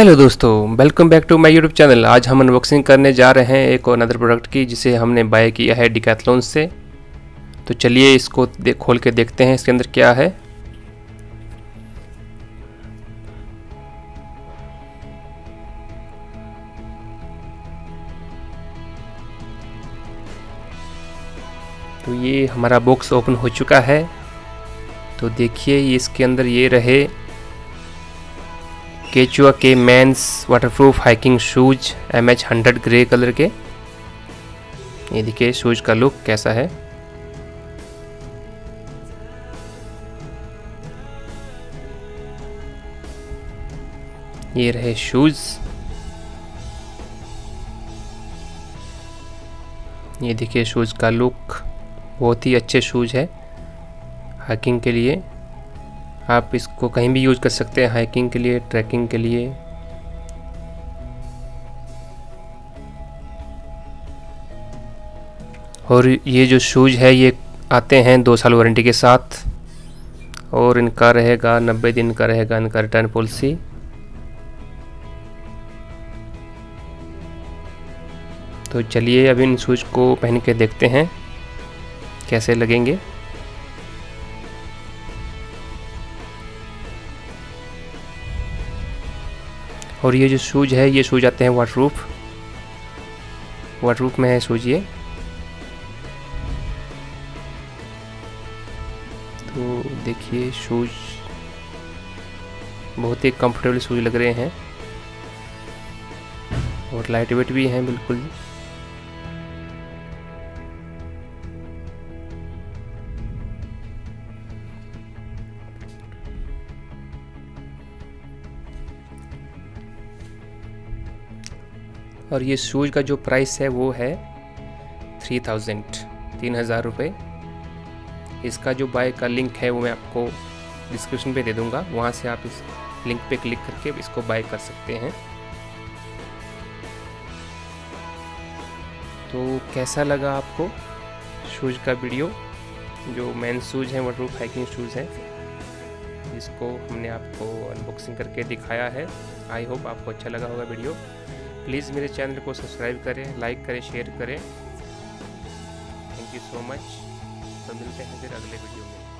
Hello दोस्तों welcome back to my YouTube channel आज हम अनबॉक्सिंग करने जा रहे हैं एक और अनदर प्रोडक्ट की, जिसे हमने बाय किया है डिकैथलॉन से। तो चलिए इसको खोल के देखते हैं, इसके अंदर क्या है। तो ये हमारा बॉक्स ओपन हो चुका है। तो देखिए, इसके अंदर ये रहे केचुआ के men's waterproof hiking shoes M H hundred grey colour के। ये देखिए शूज़ का लुक कैसा है। ये रहे शूज़ ये देखिए शूज़ का लुक बहुत ही अच्छे शूज़ है हाइकिंग के लिए। आप इसको कहीं भी यूज़ कर सकते हैं हाइकिंग के लिए ट्रैकिंग के लिए। और ये जो शूज़ है, ये आते हैं दो साल वारंटी के साथ। और इनका रहेगा, नब्बे दिन का रहेगा इनका रिटर्न पॉलिसी तो चलिए अब इन शूज़ को पहन के देखते हैं, कैसे लगेंगे। और ये जो शूज़ है, ये शूज़ आते हैं वाटरप्रूफ वाटरप्रूफ में है शूज़ ये तो देखिए शूज़ बहुत ही कंफर्टेबल शूज़ लग रहे हैं। और लाइट वेट भी हैं, बिल्कुल। और ये शूज़ का जो प्राइस है वो है थ्री थाउज़ेंड तीन हज़ार रुपये इसका जो बाय का लिंक है वो मैं आपको डिस्क्रिप्शन पे दे दूँगा। वहाँ से आप इस लिंक पे क्लिक करके इसको बाय कर सकते हैं। तो कैसा लगा आपको शूज़ का वीडियो जो मेन शूज़ हैं वाटर हाइकिंग शूज़ हैं जिसको हमने आपको अनबॉक्सिंग करके दिखाया है। आई होप आपको अच्छा लगा होगा वीडियो प्लीज़ मेरे चैनल को सब्सक्राइब करें, लाइक करें, शेयर करें। थैंक यू सो मच तो मिलते हैं फिर अगले वीडियो में।